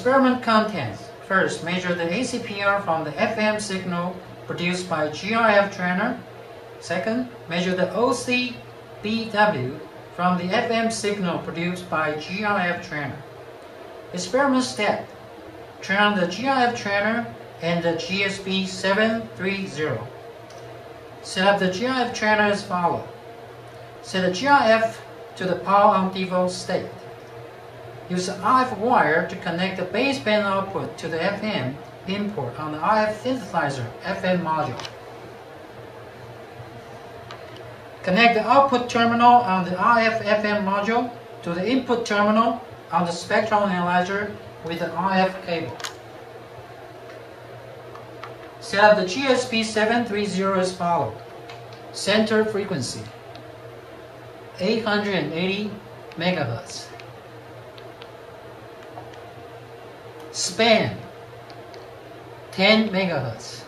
Experiment contents. First, measure the ACPR from the FM signal produced by GRF trainer. Second, measure the OCBW from the FM signal produced by GRF trainer. Experiment step. Turn on the GRF trainer and the GSP 730. Set up the GRF trainer as follows. Set the GRF to the power on default state. Use the RF wire to connect the baseband output to the FM input on the RF synthesizer FM module. Connect the output terminal on the RF FM module to the input terminal on the spectral analyzer with an RF cable. Set up the GSP 730 as follows. Center frequency 880 megahertz. Span 10 megahertz.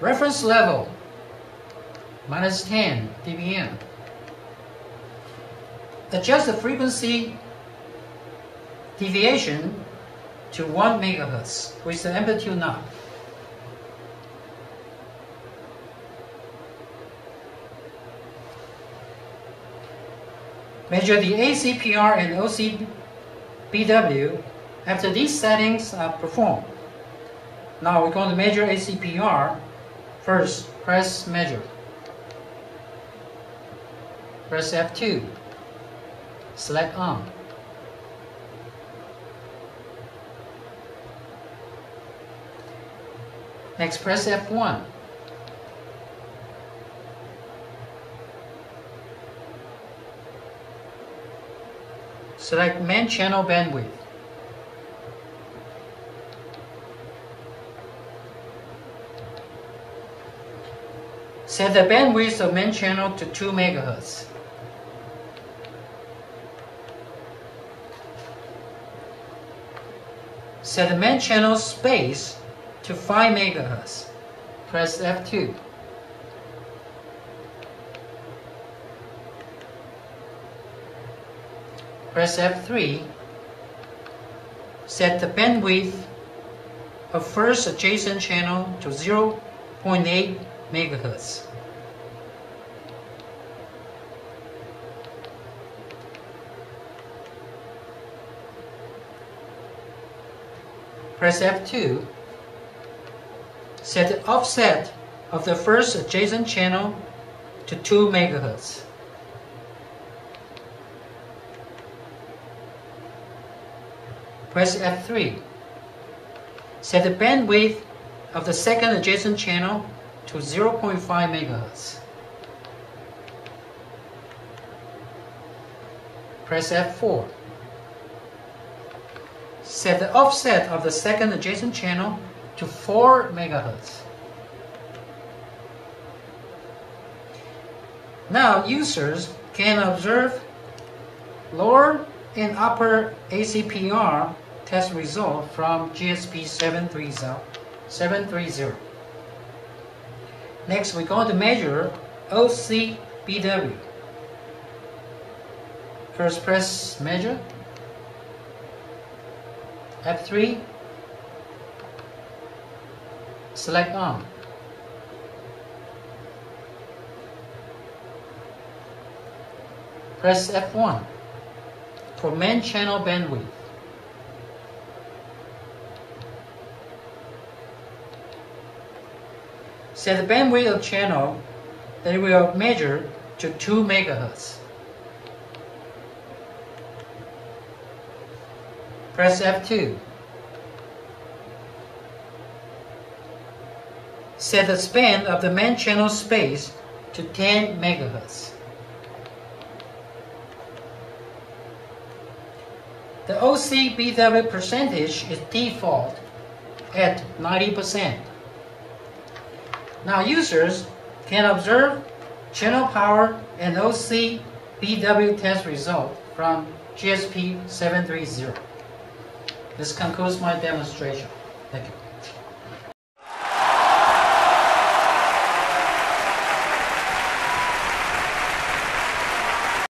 Reference level, minus 10 dBm. Adjust the frequency deviation to 1 megahertz with the amplitude knob. Measure the ACPR and OCBW after these settings are performed. Now we're going to measure ACPR First, press measure. Press F2. Select on. Next, press F1. Select main channel bandwidth. Set the bandwidth of main channel to 2 MHz. Set the main channel space to 5 MHz. Press F2. Press F3. Set the bandwidth of first adjacent channel to 0.8 megahertz. Press F2. Set the offset of the first adjacent channel to 2 megahertz. Press F3. Set the bandwidth of the second adjacent channel to 0.5 megahertz. Press F4. Set the offset of the second adjacent channel to 4 megahertz. Now users can observe lower and upper ACPR test result from GSP 730. 730. Next, we're going to measure OCBW. First, press measure. F3. Select on. Press F1 for main channel bandwidth. set the bandwidth of channel that will measure to 2 megahertz. Press F2. Set the span of the main channel space to 10 megahertz. The OCBW percentage is default at 90%. Now users can observe channel power and OC BW test result from GSP 730. This concludes my demonstration. Thank you.